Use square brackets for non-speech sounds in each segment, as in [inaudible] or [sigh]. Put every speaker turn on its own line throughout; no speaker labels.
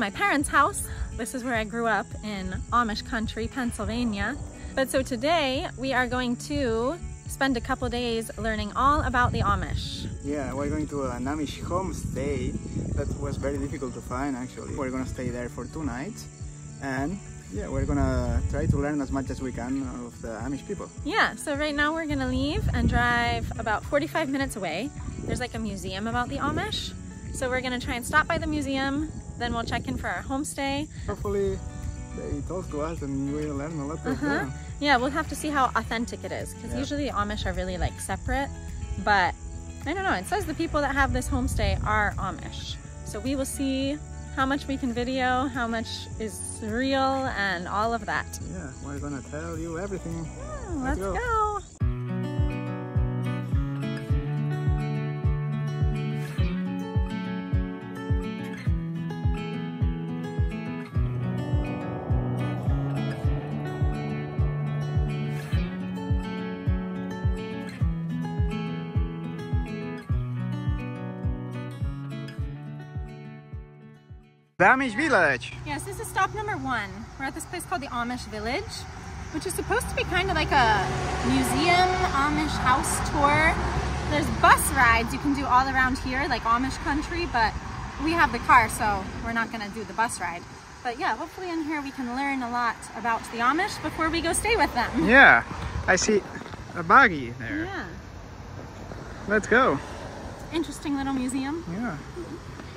my parents' house. This is where I grew up in Amish country, Pennsylvania. But so today we are going to spend a couple days learning all about the Amish.
Yeah, we're going to an Amish homestay that was very difficult to find actually. We're gonna stay there for two nights and yeah, we're gonna try to learn as much as we can of the Amish people.
Yeah, so right now we're gonna leave and drive about 45 minutes away. There's like a museum about the Amish. So we're gonna try and stop by the museum, then we'll check in for our homestay.
Hopefully they talk to us and we'll learn a lot
Uh huh. Yeah, we'll have to see how authentic it is because
Yeah.
usually the Amish are really like separate, but I don't know. It says the people that have this homestay are Amish. So we will see how much we can video, how much is real, and all of that.
Yeah, we're gonna tell you everything.
Oh, let's
go.
go.
Amish village!
Yes, this is stop number one. We're at this place called the Amish Village, which is supposed to be kind of like a museum Amish house tour. There's bus rides you can do all around here, like Amish country, but we have the car, so we're not gonna do the bus ride. But yeah, hopefully in here we can learn a lot about the Amish before we go stay with them.
Yeah, I see a buggy there.
Yeah,
Let's go.
interesting little museum.
Yeah.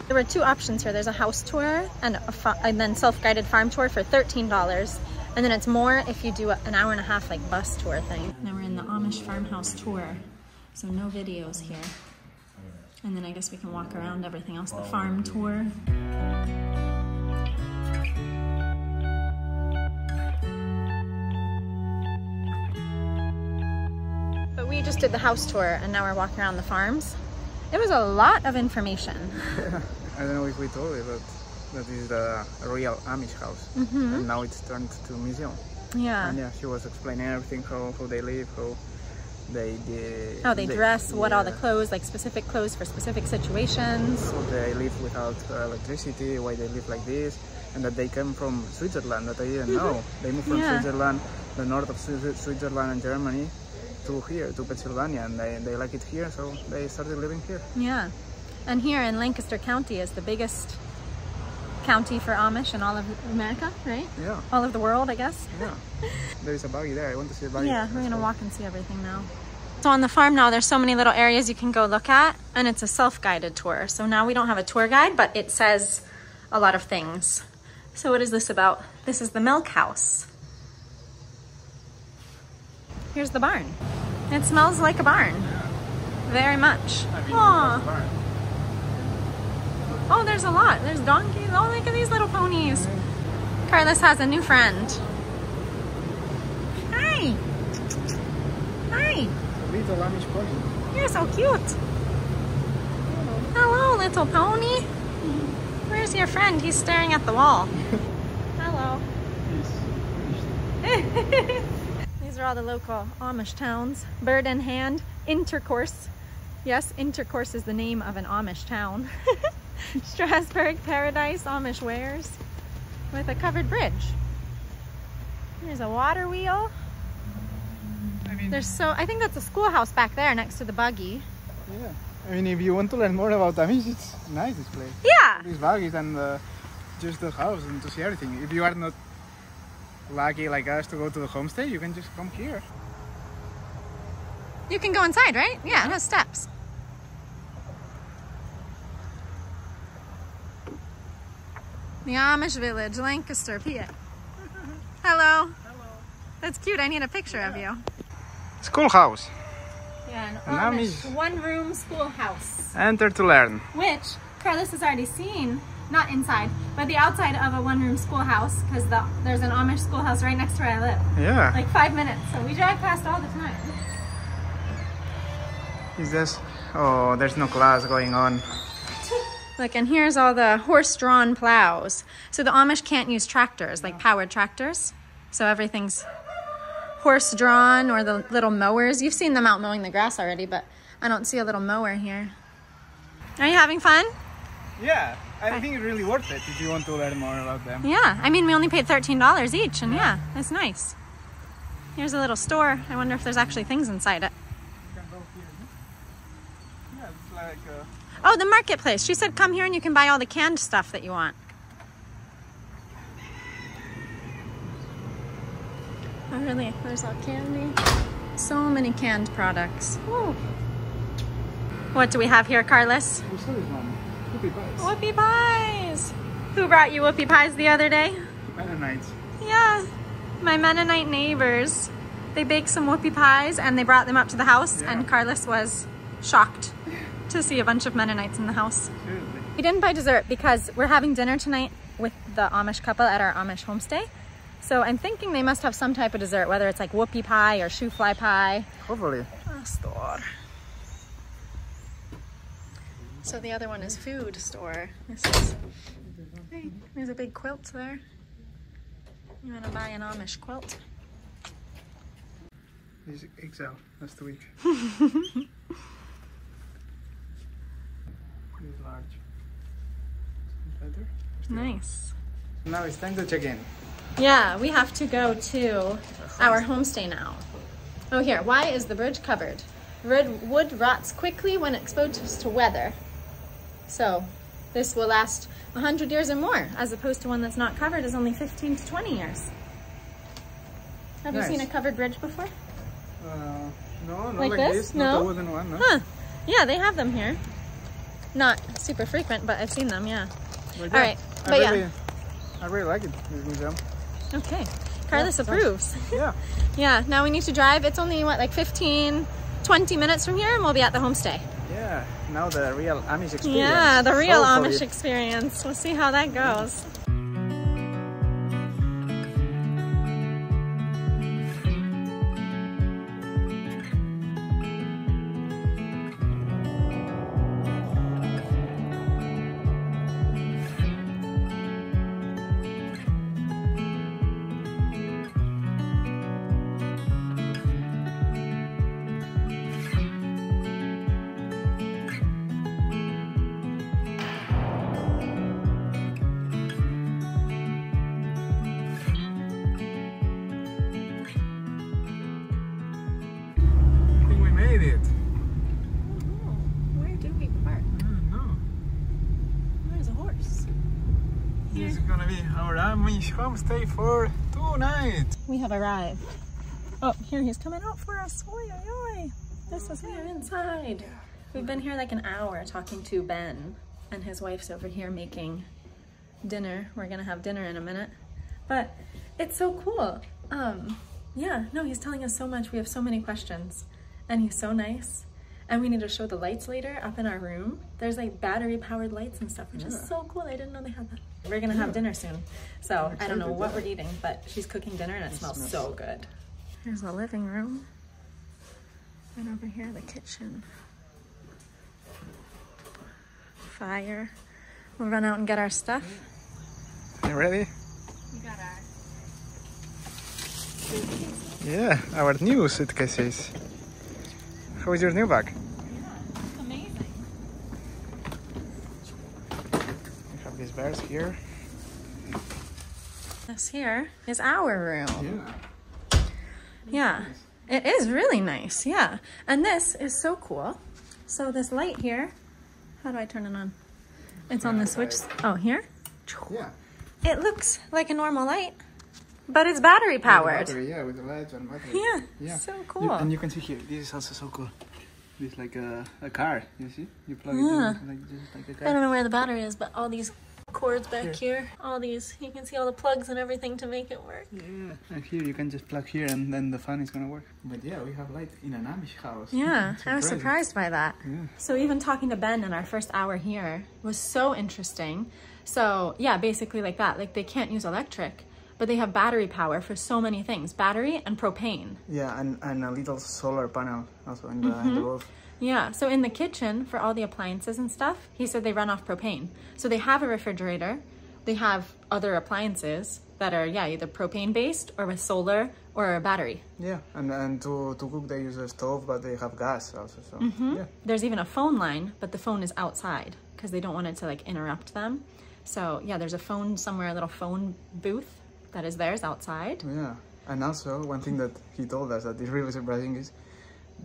There were two options here. There's a house tour and, a and then self-guided farm tour for $13. And then it's more if you do an hour and a half like bus tour thing. Now we're in the Amish farmhouse tour. So no videos here. And then I guess we can walk around everything else, the farm tour. But we just did the house tour and now we're walking around the farms. It was a lot of information. [laughs]
I don't know if we told you, but that is the real Amish house.
Mm-hmm.
And now it's turned to museum.
Yeah.
And yeah, she was explaining everything, how, how they live, how they, they
How they dress, what all the clothes, like specific clothes for specific situations.
How they live without uh, electricity, why they live like this, and that they came from Switzerland that I didn't know. They moved from
Yeah.
Switzerland, the north of Switzerland and Germany, to here, to Pennsylvania, and they, they like it here, so they started living here.
Yeah. And here in Lancaster County is the biggest county for Amish in all of America, right?
Yeah,
All of the world, I guess.
yeah. [laughs] there is a buggy there. I want to see a buggy.
Yeah, we're gonna walk and see everything now. So on the farm now, there's so many little areas you can go look at, and it's a self-guided tour. So now we don't have a tour guide, but it says a lot of things. So what is this about? This is the milk house. Here's the barn. It smells like a barn. Very much. Aw. Oh, there's a lot. There's donkeys. Oh, look at these little ponies. Carles has a new friend. Hi. Hi.
Little Amish pony.
You're so cute. Hello, little pony. Where's your friend? He's staring at the wall. [laughs] Hello. [laughs] These are all the local Amish towns. Bird in hand. Intercourse. Yes, Intercourse is the name of an Amish town. [laughs] Strasburg Paradise Amish Wares with a covered bridge. There's a water wheel.
I mean,
There's so I think that's a schoolhouse back there next to the buggy.
yeah. I mean, if you want to learn more about Amish, it's nice this place.
Yeah.
These buggies and uh, just the house and to see everything. If you are not lucky like us to go to the homestay, you can just come here.
You can go inside, right? Yeah, it has steps. The Amish Village, Lancaster, PA. [laughs] Hello. Hello. That's cute. I need a picture of you.
Schoolhouse.
Yeah, an
An
Amish,
Amish-
one-room schoolhouse,
Enter to learn.
which Carles has already seen. Not inside, but the outside of a one-room schoolhouse, because the, there's an Amish schoolhouse right next to where I live.
Yeah.
Like five minutes, so we drive past all the time.
Is this? Oh, there's no class going on.
Look, and here's all the horse-drawn plows. So the Amish can't use tractors, like powered tractors. So everything's horse-drawn or the little mowers. You've seen them out mowing the grass already, but I don't see a little mower here. Are you having fun?
Yeah, I think it's really worth it if you want to learn more about them.
Yeah, I mean, we only paid $13 each, and yeah, it's nice. Here's a little store. I wonder if there's actually things inside it.
You can go here. Yeah, it's like uh,
Oh, the marketplace. She said come here and you can buy all the canned stuff that you want. Oh, really? There's all candy. So many canned products. What do we have here, Carles?
We saw this one. Whoopie pies.
Whoopie pies. Who brought you whoopie pies the other day?
Mennonites.
Yeah, my Mennonite neighbors. They baked some whoopie pies and they brought them up to the house
Yeah.
and Carles was shocked to see a bunch of Mennonites in the house.
Seriously.
We didn't buy dessert because we're having dinner tonight with the Amish couple at our Amish homestay. So I'm thinking they must have some type of dessert, whether it's like whoopie pie or shoofly pie.
Hopefully.
store. So the other one is food store. This is, hey, there's a big quilt there. You want to buy an Amish quilt?
This is XL. That's the week. [laughs] this large. Better?
Nice.
Now it's time to check in.
Yeah, we have to go to our homestay now. Oh, here. Why is the bridge covered? Red wood rots quickly when exposed to weather. So this will last 100 years or more, as opposed to one that's not covered is only 15 to 20 years. Have
Nice.
you seen a covered bridge before?
Uh, no, not
Like
like,
this?
this.
No?
one. No.
Huh. Yeah, they have them here. Not super frequent, but I've seen them, yeah.
But
All right,
I
but yeah.
I really like it. This museum.
Okay. Carles
sounds-
approves. [laughs]
Yeah.
Yeah, now we need to drive. It's only, what, like 15, 20 minutes from here, and we'll be at the homestay.
Yeah. Now the real Amish experience.
Yeah, the real
Hopefully.
Amish experience. We'll see how that goes.
Homestay for two nights.
We have arrived. Oh, here he's coming out for us. Oi, oi, oi. This is we are inside. We've been here like an hour talking to Ben, and his wife's over here making dinner. We're gonna have dinner in a minute, but it's so cool. Um, yeah, no, he's telling us so much. We have so many questions, and he's so nice. And we need to show the lights later up in our room. There's like battery powered lights and stuff, which is so cool. I didn't know they had that. We're gonna have dinner soon. So I don't know what we're eating, but she's cooking dinner and it smells
smells-
so good. Here's the living room. And over here, the kitchen. Fire. We'll run out and get our stuff.
You ready?
We got our
Yeah, our new suitcases. How is your new bag?
yeah, amazing.
We have these bears here.
This here is our room.
Yeah.
Yeah, it is really nice. Yeah, and this is so cool. So this light here, how do I turn it on? It's on the switch. Oh, here.
Yeah.
It looks like a normal light, but it's battery powered.
Battery, yeah, with the lights and battery.
Yeah,
Yeah.
so
You-
cool.
and you can see here, this is also so cool. This is like a, a car, you see? You plug
Yeah.
it in like just like a car.
I don't know where the battery is, but all these cords back
Here.
here, all these, you can see all the plugs and everything to make it work.
Yeah, and here you can just plug here and then the fan is gonna work. But yeah, we have light in an Amish house.
Yeah, I was surprised by that.
Yeah.
So even talking to Ben in our first hour here was so interesting. So yeah, basically like that. Like they can't use electric, but they have battery power for so many things. Battery and propane.
Yeah, and, and a little solar panel also in the, in
Mm-hmm.
the roof.
Yeah, so in the kitchen for all the appliances and stuff, he said they run off propane. So they have a refrigerator, they have other appliances that are, yeah, either propane based or with solar or a battery.
Yeah, and, and to, to cook they use a stove, but they have gas also. So
Mm-hmm.
yeah,
There's even a phone line, but the phone is outside because they don't want it to like interrupt them. So yeah, there's a phone somewhere, a little phone booth that is theirs outside.
yeah. And also one thing that he told us that is really surprising is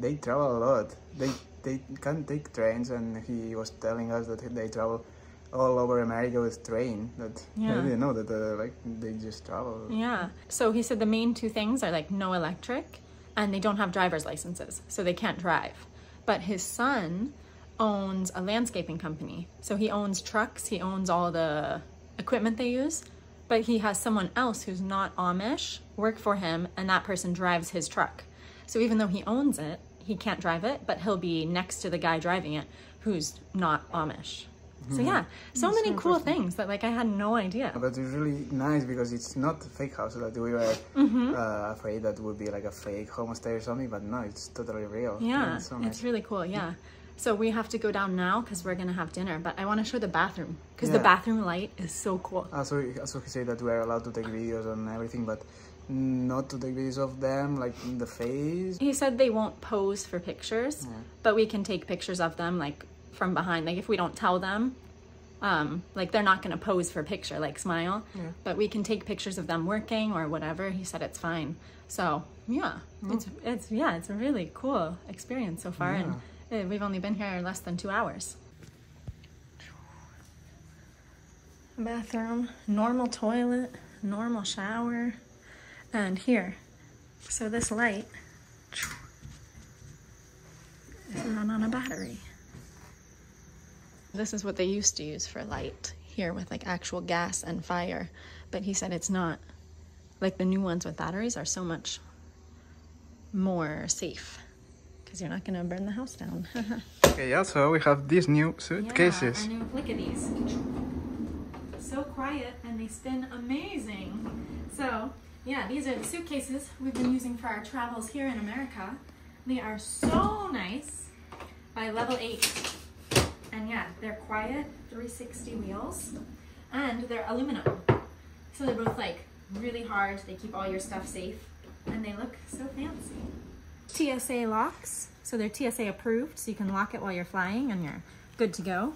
they travel a lot. They they can take trains, and he was telling us that they travel all over America with train. That [laughs]
Yeah.
I didn't know that uh, like they just travel.
Yeah. So he said the main two things are like no electric and they don't have driver's licenses, so they can't drive. But his son owns a landscaping company. So he owns trucks, he owns all the equipment they use, but he has someone else who's not Amish work for him and that person drives his truck. So even though he owns it, he can't drive it, but he'll be next to the guy driving it who's not Amish. So yeah, so many cool things that like I had no idea.
But it's really nice because it's not a fake house that we were
Mm-hmm.
uh, afraid that would be like a fake homestay or something. But no, it's totally real.
Yeah,
it's so
it's really cool. Yeah. So we have to go down now because we're gonna have dinner. But I want to show the bathroom because the bathroom light is so cool.
Also, also he said that we are allowed to take videos and everything, but not to take videos of them, like in the face.
He said they won't pose for pictures, but we can take pictures of them like from behind. Like if we don't tell them, um, like they're not gonna pose for a picture, like smile. But we can take pictures of them working or whatever. He said it's fine. So yeah, it's it's yeah, it's a really cool experience so far, and uh, we've only been here less than two hours. Bathroom, normal toilet, normal shower, and here. So this light is run on a battery. This is what they used to use for light here with like actual gas and fire, but he said it's not. Like the new ones with batteries are so much more safe because you're not gonna burn the house down. [laughs]
Okay, also we have these new suitcases.
Yeah, I know. Look at these. So quiet and they spin amazing. So, yeah, these are the suitcases we've been using for our travels here in America. They are so nice by Level8. And yeah, they're quiet 360 wheels and they're aluminum. So they're both like really hard. They keep all your stuff safe and they look so fancy. TSA locks. So they're TSA approved, so you can lock it while you're flying and you're good to go.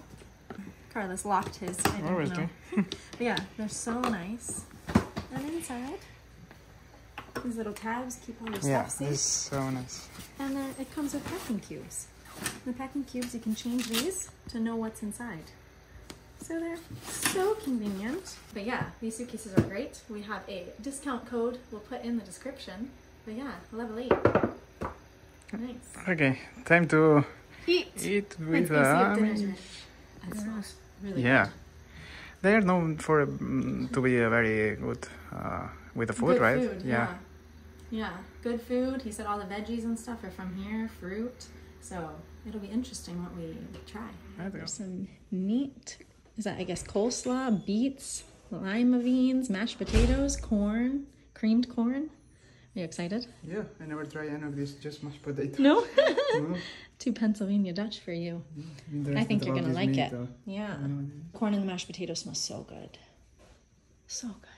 Carles locked his. I don't
Always
know. [laughs] but yeah, they're so nice. And inside, these little tabs keep all your
Yeah,
stuff safe.
is so nice.
And then it comes with packing cubes. The packing cubes, you can change these to know what's inside. So they're so convenient. But yeah, these suitcases are great. We have a discount code we'll put in the description. But yeah, Level8. Nice.
Okay, time to
Eat!
eat with
if
the
dinner's
Amish.
ready. It smells really
Yeah,
good.
they are known for mm, to be a very good uh, with the food,
Good
right?
food, yeah. Yeah, good food. He said all the veggies and stuff are from here, fruit. So it'll be interesting what we try. There's some meat. Is that, I guess, coleslaw, beets, lima beans, mashed potatoes, corn, creamed corn? Are you excited?
Yeah, I never try any of this, just mashed potato.
No? [laughs]
No, [laughs]
Too Pennsylvania Dutch for you. I think you're gonna like
meat,
it.
though.
Yeah. Corn and the mashed potatoes smell so good. So good.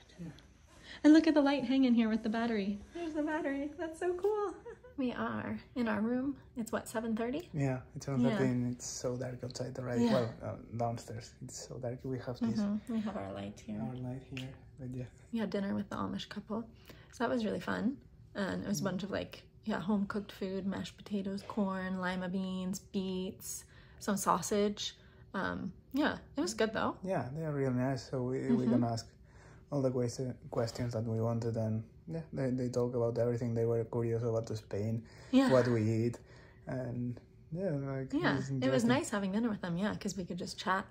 And look at the light hanging here with the battery. There's the battery. That's so cool. [laughs] We are in our room. It's what, 7.30?
Yeah, it's on
Yeah.
13. It's so dark outside already.
Yeah.
Well, uh, downstairs. It's so dark. We have this
Mhm. We have our light here.
our light here. But yeah,
We had dinner with the Amish couple. So that was really fun. And it was a bunch of like, yeah, home cooked food, mashed potatoes, corn, lima beans, beets, some sausage. Um, yeah, it was good though.
yeah, they are really nice. So we,
Mm-hmm.
we can ask all the question, questions that we wanted, and yeah, they, they talk about everything. They were curious about Spain,
Yeah.
what we eat, and yeah, like
Yeah,
it's
it was nice having dinner with them. Yeah, because we could just chat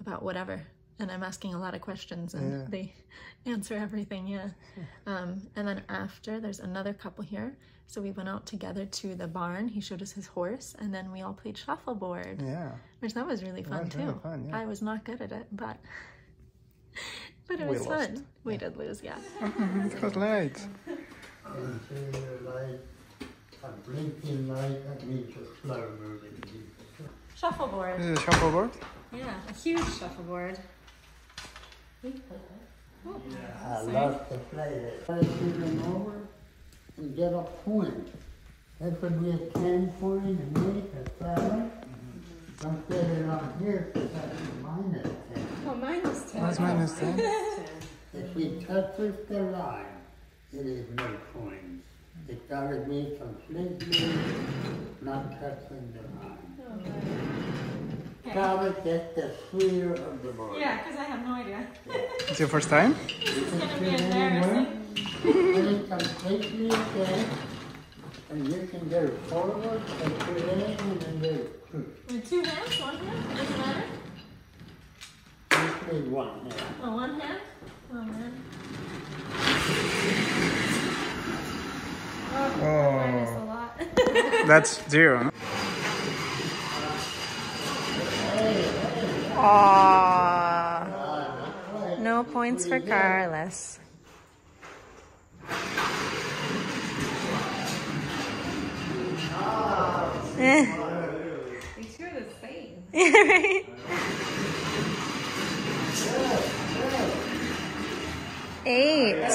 about whatever. And I'm asking a lot of questions, and
Yeah.
they [laughs] answer everything. Yeah. [laughs] Um, and then after, there's another couple here. So we went out together to the barn. He showed us his horse, and then we all played shuffleboard,
Yeah,
which that was really fun
was
too.
really fun, yeah.
I was not good at it, but [laughs] but it
We
was
lost.
fun. We did lose, yeah. [laughs]
it was light.
Interior light, a blinking light, that means a slow moving.
Shuffleboard.
This is a shuffleboard.
Yeah, a huge shuffleboard.
Oh, I love to play it. I see them over. and get a point. That would be a ten point and make a seven. Don't get it on here because that's a minus ten.
Oh, minus 10.
That's minus 10. [laughs]
If he touches the line, it is no point. It gotta be completely not touching the line. Oh, gotta get the sphere of the board.
Yeah, because I have no idea. [laughs]
It's your first time?
You can
gonna be embarrassing.
anywhere, and it's completely okay. And you can go forward, and put in, and then go through.
With two hands, one hand, doesn't matter.
Usually one hand.
Oh, one hand? Oh, man. Oh, minus a
Oh,
lot. [laughs] [laughs]
that's zero.
Aww. No points for Carles.
They two are the same.
right? [laughs]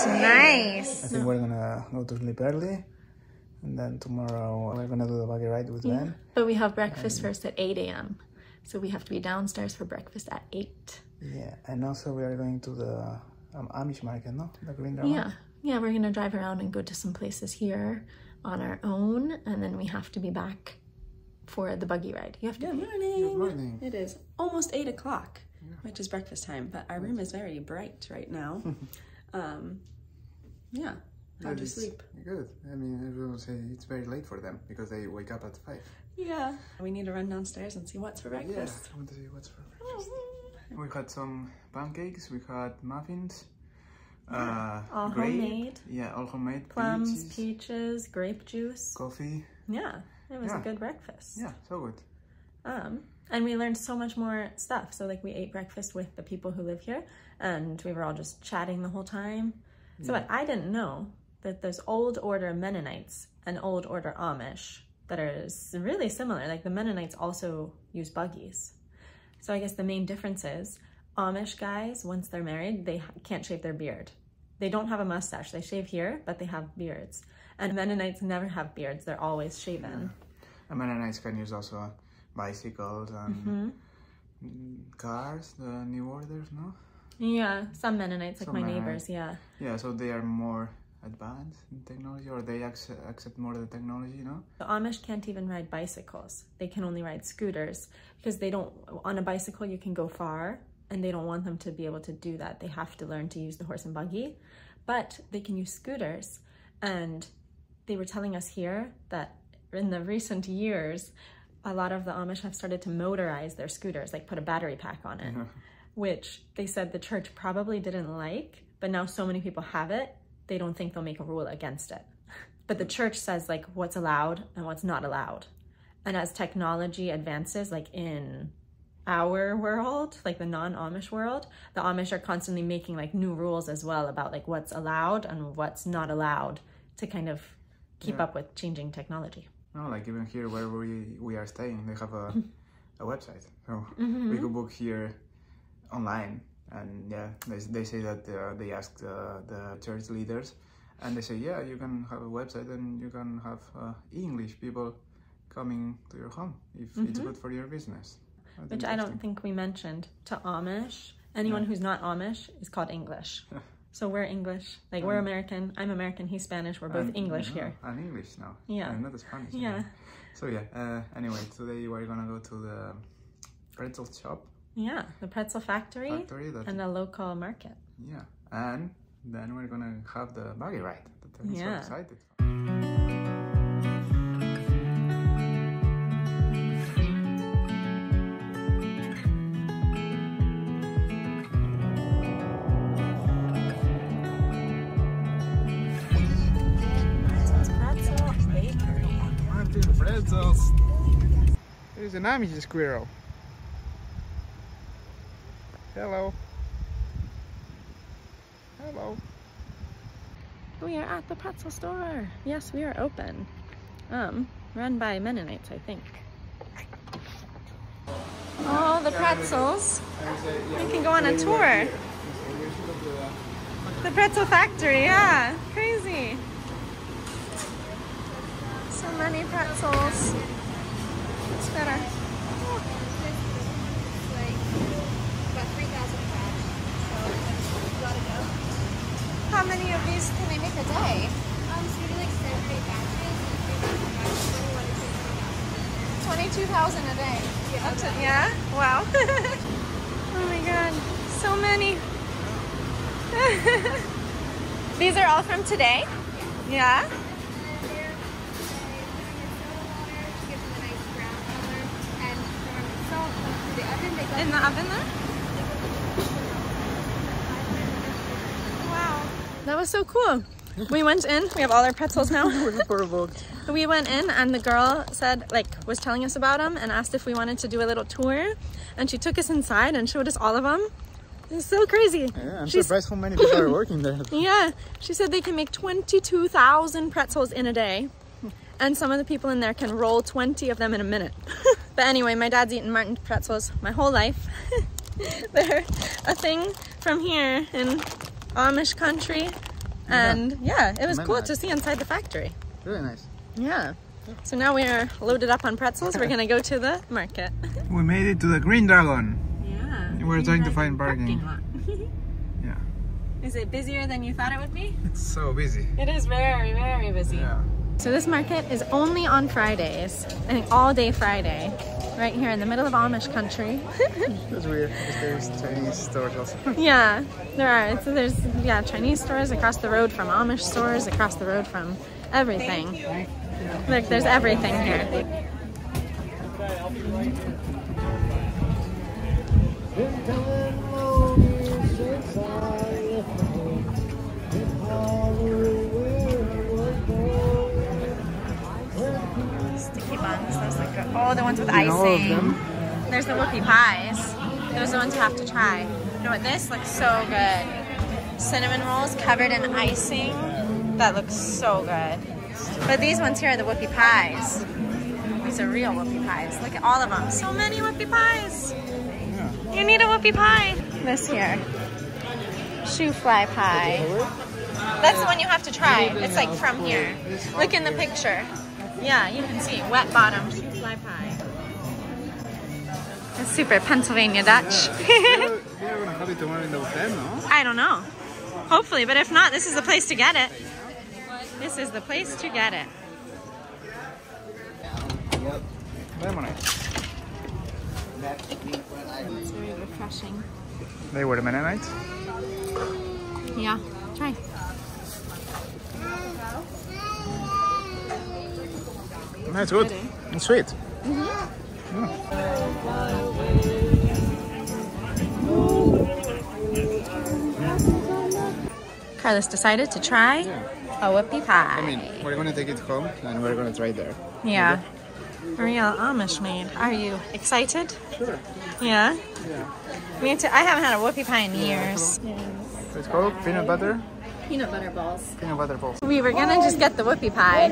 Eight. Nice.
I think we're gonna go to sleep early. And then tomorrow we're gonna do the buggy ride with Ben.
But we have breakfast first at 8 a.m. So we have to be downstairs for breakfast at 8.
Yeah, and also we are going to the um, Amish market, no? The Green Dragon.
Yeah. Yeah, we're going to drive around and go to some places here on our own. And then we have to be back for the buggy ride. You have to
Good
be.
morning.
Good morning.
It is almost eight o'clock, which is breakfast time, but our room is very bright right now. [laughs] um, yeah. How'd
That
you sleep?
Good. I mean, everyone say it's very late for them because they wake up at five.
Yeah. We need to run downstairs and see what's for breakfast. Yeah.
I want to see what's for breakfast. We had some pancakes. We had muffins. [gasps] Uh,
All
grape.
homemade.
Yeah, all homemade.
Plums,
peaches,
peaches, grape juice.
coffee.
Yeah, it was
Yeah.
a good breakfast.
Yeah, so good.
Um, and we learned so much more stuff. So like we ate breakfast with the people who live here, and we were all just chatting the whole time. So what I didn't know that there's old order Mennonites and old order Amish that are really similar. Like the Mennonites also use buggies. So I guess the main difference is Amish guys, once they're married, they can't shave their beard. They don't have a mustache. They shave here, but they have beards. And Mennonites never have beards. They're always shaven.
And Mennonites can use also bicycles and mm, cars, the new orders, no?
Yeah, some Mennonites, like
Some
my
Mennonites.
neighbors, yeah.
Yeah, so they are more advanced in technology or they accept, accept more of the technology, no?
The Amish can't even ride bicycles. They can only ride scooters because they don't, on a bicycle, you can go far and they don't want them to be able to do that. They have to learn to use the horse and buggy, but they can use scooters. And they were telling us here that in the recent years, a lot of the Amish have started to motorize their scooters, like put a battery pack on it, uh-huh. which they said the church probably didn't like, but now so many people have it, they don't think they'll make a rule against it. [laughs] But the church says like what's allowed and what's not allowed. And as technology advances, like in our world, like the non-Amish world, the Amish are constantly making like new rules as well about like what's allowed and what's not allowed to kind of keep
Yeah.
up with changing technology.
No, like even here where we, we are staying, they have a, [laughs] a website. So
Mm-hmm.
we could book here online. And yeah, they, they say that uh, they ask the, the church leaders and they say, yeah, you can have a website and you can have uh, English people coming to your home if it's good for your business. That's
Mm-hmm. Which I don't think we mentioned to Amish. Anyone who's not Amish is called English. [laughs] So we're English. Like we're American. I'm American. He's Spanish. We're both English
no,
here.
And English now.
Yeah.
And not Spanish.
Yeah.
anymore. So yeah. Uh, anyway, today we're gonna go to the pretzel shop
Yeah. The pretzel factory
factory.
And the local market.
yeah, and then we're gonna have the buggy ride. That I'm
Yeah.
so excited. Pretzels. There's an Amish squirrel. Hello. Hello.
We are at the pretzel store. Yes, we are open. Um, run by Mennonites, I think. Oh, the pretzels. We can go on a tour. The pretzel factory, yeah. Crazy. So many pretzels. It's better. How many of these can they make a day? 22,000 a day. It, yeah? Wow. [laughs] oh my god. So many. [laughs] These are all from today? Yeah? In the oven there? Wow. That was so cool. We went in, we have all our pretzels now. [laughs] we went in and the girl said, like, was telling us about them and asked if we wanted to do a little tour. And she took us inside and showed us all of them. It's so crazy.
Yeah, I'm
She's-
surprised how many people are [laughs] working there.
Yeah, she said they can make 22,000 pretzels in a day. And some of the people in there can roll 20 of them in a minute. [laughs] but anyway, my dad's eaten Martin pretzels my whole life. [laughs] They're a thing from here in Amish country. And yeah, it was
Very
cool
nice.
to see inside the factory.
Really nice.
Yeah. So now we are loaded up on pretzels. We're [laughs] gonna go to the market.
We made it to the Green Dragon.
Yeah.
We're trying to find parking. Yeah.
Is it busier than you thought it would be?
It's so busy.
It is very, very busy.
Yeah.
So this market is only on Fridays. I think all day Friday. Right here in the middle of Amish country. [laughs]
That's weird. because There's Chinese stores also. [laughs]
yeah, there are. So there's yeah Chinese stores across the road from Amish stores, across the road from everything. Look, there's everything here. Sticky ones with
You all of
icing. There's the whoopie pies. Those are the ones you have to try. You know what? This looks so good. Cinnamon rolls covered in icing. That looks so good. But these ones here are the whoopie pies. These are real whoopie pies. Look at all of them. So many whoopie pies. You need a whoopie pie. This here. Shoofly pie. That's the one you have to try. It's like from here. Look in the picture. Yeah, you can see. Wet bottom super Pennsylvania Dutch.
They're gonna have it tomorrow in the hotel, no?
I don't know. Hopefully, but if not, this is the place to get it. This is the place to get it. It's very refreshing.
They were the Mennonites.
Yeah, try.
That's good. It's sweet.
Mm-hmm. Hmm. Carles decided to try a whoopie pie.
I mean, we're gonna take it home and we're gonna try it there.
yeah. A real Amish made. Are you excited?
Sure.
Yeah?
Yeah.
Me too. I haven't had a whoopie pie in years.
It's called peanut butter.
Peanut butter balls.
Peanut butter balls.
We were gonna just get the whoopie pie,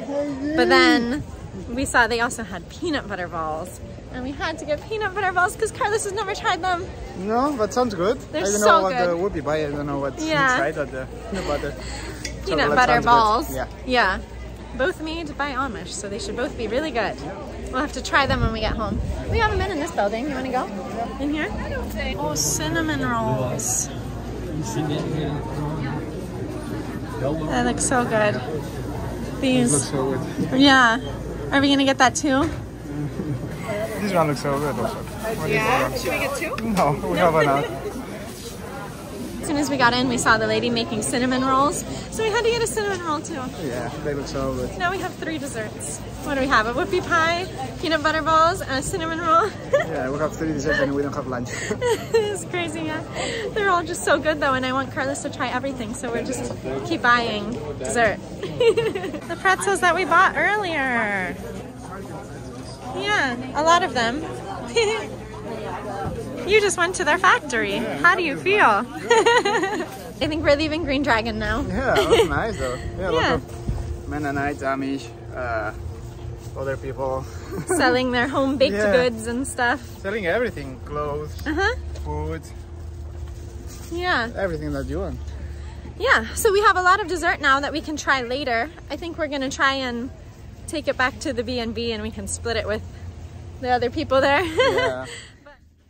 but then we saw they also had peanut butter balls. And we had to get peanut butter balls because Carles has never tried them.
No, but sounds good.
They're
I don't
so
know what
good.
the whoopie pie. I don't know what's
Yeah.
inside of the peanut butter. [laughs]
Peanut
Chocolate
butter
sounds good.
balls.
Yeah.
Yeah. Both made by Amish, so they should both be really good. We'll have to try them when we get home. We have them in in this building. You want to go? In here? Oh, cinnamon rolls. That looks so good. These.
looks so good.
Yeah. Are we gonna get that too?
This one looks so good also. What
Yeah. Should we get two?
No, [laughs] we have enough.
As soon as we got in, we saw the lady making cinnamon rolls, so we had to get a cinnamon roll too.
Yeah, they look so good.
Now we have three desserts. What do we have? A whoopie pie, peanut butter balls, and a cinnamon roll. [laughs]
Yeah, we have three desserts and we don't have lunch. [laughs]
it's crazy, yeah. They're all just so good though, and I want Carles to try everything, so we're just keep buying dessert. the pretzels that we bought earlier. Yeah, a lot of them. [laughs] you just went to their factory. How do you feel? [laughs] I think we're leaving Green Dragon now.
Yeah, that was [laughs] nice though. Yeah,
Yeah.
lots of Mennonites, Amish, uh, other people
Selling their home baked
Yeah.
goods and stuff.
selling everything, clothes,
Uh huh.
food,
Yeah.
everything that you want.
Yeah, so we have a lot of dessert now that we can try later. I think we're gonna try and take it back to the B&B and we can split it with the other people there. [laughs]
Yeah.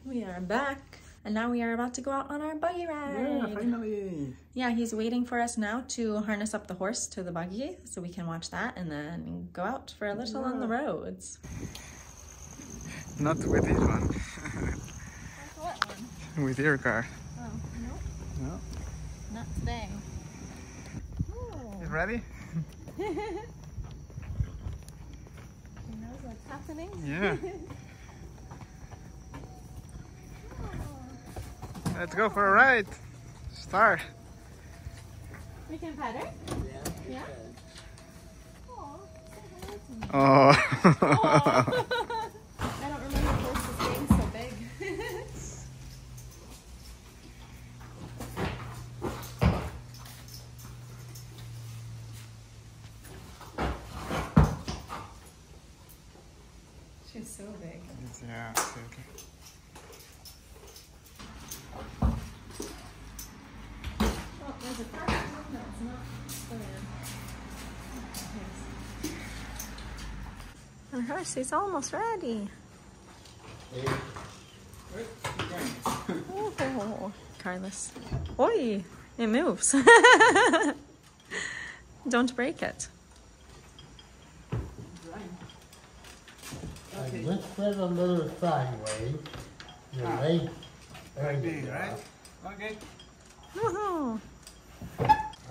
We are back, and now we are about to go out on our buggy ride.
yeah, finally.
Yeah, he's waiting for us now to harness up the horse to the buggy so we can watch that and then go out for a little on the roads.
Not with this one.
what one?
with your car.
Oh, no,
No.
not today. Oh,
You ready? [laughs]
he knows what's happening.
Yeah. [laughs] Let's go for a ride. Start.
We can pet her? Yeah. Aw,
Oh. [laughs] [laughs]
I don't remember horses being so big. She's so big.
yeah, okay.
Oh, there's a car. No, it's not. Oh, yeah. Our is almost ready. Oh, Carles. Oi, it moves. [laughs] Don't break it.
I just went a little sideways. Your leg. There you go.
right? Okay.
Woohoo.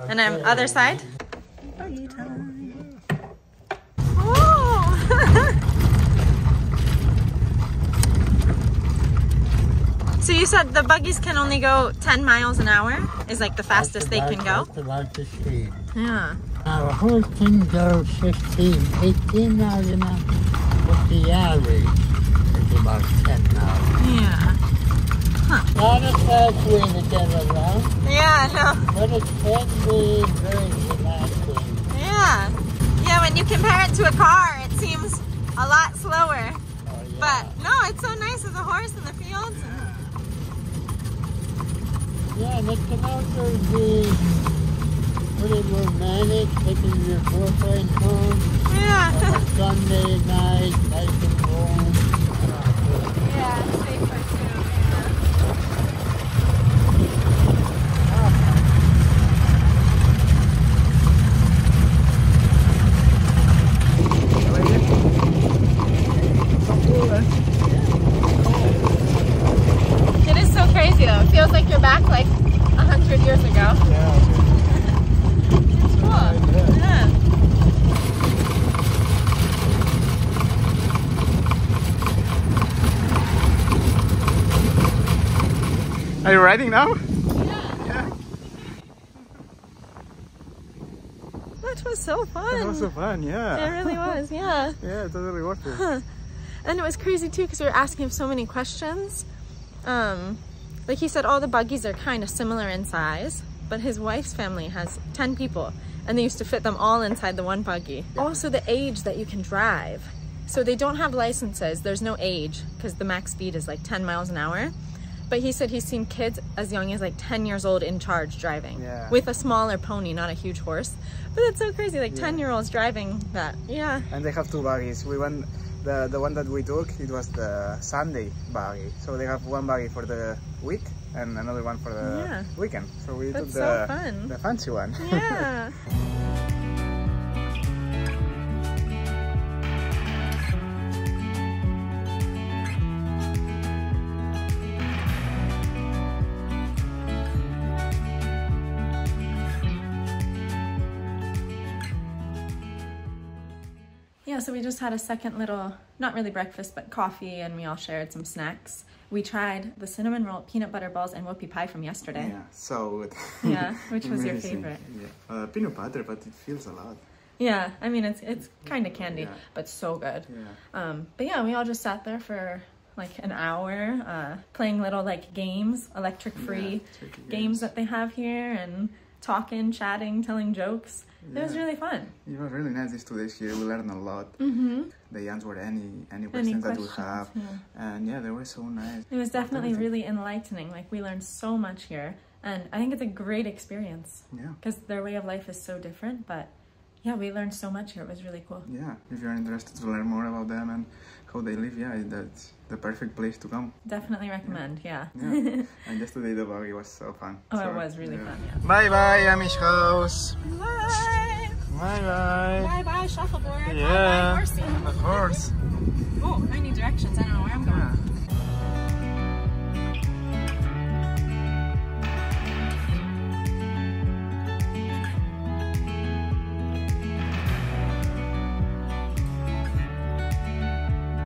And um, other side? Buggy time. So you said the buggies can only go 10 miles an hour? Is like the fastest they can go?
The speed.
Yeah.
A horse can go 16, 18 miles an hour, but the average is about 10 miles.
Yeah. Huh.
Not a fast way to get around,
Yeah, no.
but it can be very relaxing.
Yeah. Yeah, when you compare it to a car, it seems a lot slower.
Oh, yeah.
But no, it's so nice with a horse in the fields.
Yeah, and it can also be pretty romantic, taking your girlfriend home on
Yeah.
a Sunday night, nice and warm.
Yeah, safer too. It is so crazy though. It feels like you're back like a hundred years ago. It's cool. Yeah.
Are you riding now?
That was so fun.
That was so fun, yeah.
It really was, yeah. [laughs]
Yeah, it totally worth it.
And it was crazy too because we were asking him so many questions. Um, like he said, all the buggies are kind of similar in size, but his wife's family has 10 people and they used to fit them all inside the one buggy. Also, the age that you can drive. So they don't have licenses, there's no age because the max speed is like 10 miles an hour. But he said he's seen kids as young as like 10 years old in charge driving
Yeah.
with a smaller pony, not a huge horse. But that's so crazy, like 10 year olds driving that. Yeah.
And they have two buggies. We went the the one that we took. It was the Sunday buggy. So they have one buggy for the week and another one for the
Yeah.
weekend. So we
That's
took
so
the
fun.
the fancy one.
Yeah. [laughs] Yeah, so we just had a second little, not really breakfast, but coffee, and we all shared some snacks. We tried the cinnamon roll, peanut butter balls, and whoopie pie from yesterday.
Yeah, so good. [laughs]
Yeah, which was your favorite?
Yeah. Uh, peanut butter, but it feels a lot.
Yeah, I mean it's it's kind of candy,
Yeah.
but so good.
Yeah.
Um, but yeah, we all just sat there for like an hour, uh, playing little like games, electric free
Yeah, tricky
games that they have here, and talking, chatting, telling jokes. It was really fun.
It was really nice these two days here. We learned a lot.
Mm-hmm.
They answered any any
Any
questions that we have,
Yeah.
and yeah, they were so nice.
It was definitely
everything.
really enlightening. Like we learned so much here, and I think it's a great experience
Yeah.
because their way of life is so different. But yeah, we learned so much here. It was really cool.
Yeah, if you're interested to learn more about them and how they live, yeah, that's the perfect place to come.
Definitely recommend. Yeah.
Yeah. [laughs] and yesterday the buggy was so fun.
Oh,
So,
it was really
yeah.
fun. Yeah.
Bye bye, Amish house.
Bye.
Bye bye.
Bye bye shuffleboard.
Yeah.
Bye bye horsey.
Of course.
Oh, I need directions. I don't know where I'm going.
Yeah.